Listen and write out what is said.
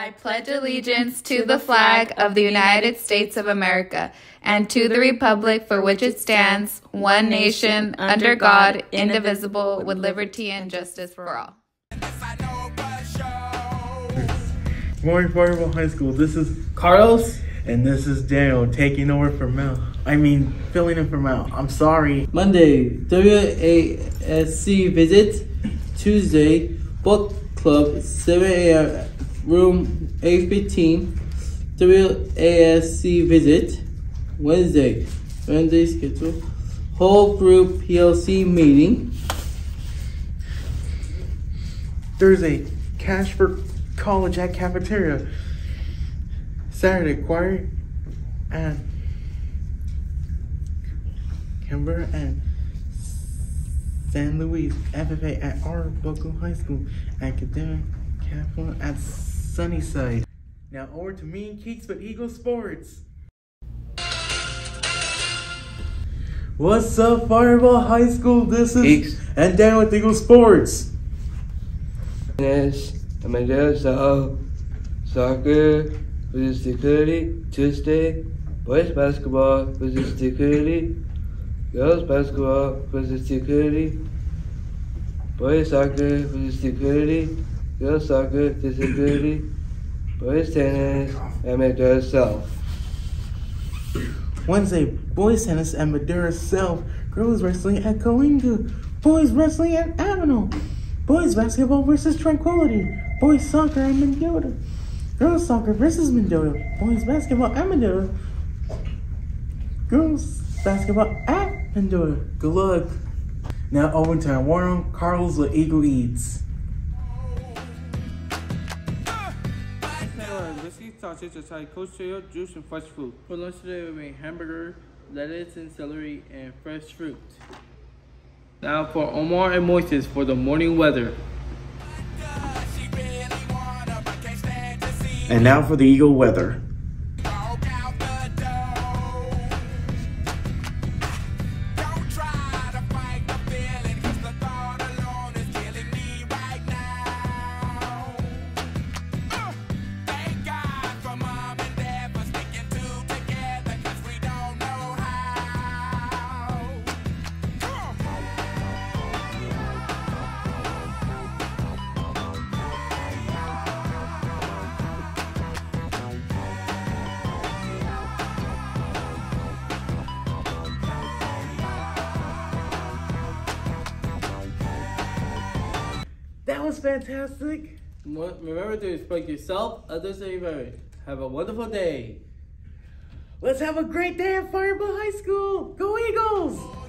I pledge allegiance to the flag of the United States of America and to the republic for which it stands, one nation, under God, indivisible, with liberty and justice for all. Good morning, Firebaugh High School. This is Carlos. and this is Daniel taking over for Mel. I mean, filling in for Mel. I'm sorry. Monday, WASC visit. Tuesday, book club, 7 a.m. room 815. WASC visit. Wednesday, Wednesday schedule. Whole group PLC meeting. Thursday, cash for college at cafeteria. Saturday, choir and Canberra and San Luis FFA at Arbuckle High School. Academic Capitol at Sunnyside. Now over to me and Keeks with Eagle Sports. What's up, Firebaugh High School? This is Keeks. and Dan with Eagle Sports. Tennis, amateur so soccer versus security. Tuesday, boys basketball versus security. Girls basketball versus security. Boys soccer versus security. Girls soccer security. Boys tennis, amateur self. Wednesday, boys tennis at Madera South. Girls wrestling at Coalinga. Boys wrestling at Avenal. Boys basketball versus Tranquillity. Boys soccer at Mendota. Girls soccer versus Mendota. Boys basketball at Mendota. Girls basketball at Mendota. Good luck. Now overtime. Warren Carlos with Eagle Eats. Whiskey, sausage, aside cold cereal, juice, and fresh fruit. For lunch today, we made hamburger, lettuce and celery, and fresh fruit. Now for Omar and Moises for the morning weather. And now for the Eagle weather. That was fantastic. Remember to respect yourself, others, and your. Have a wonderful day. Let's have a great day at Firebaugh High School. Go Eagles!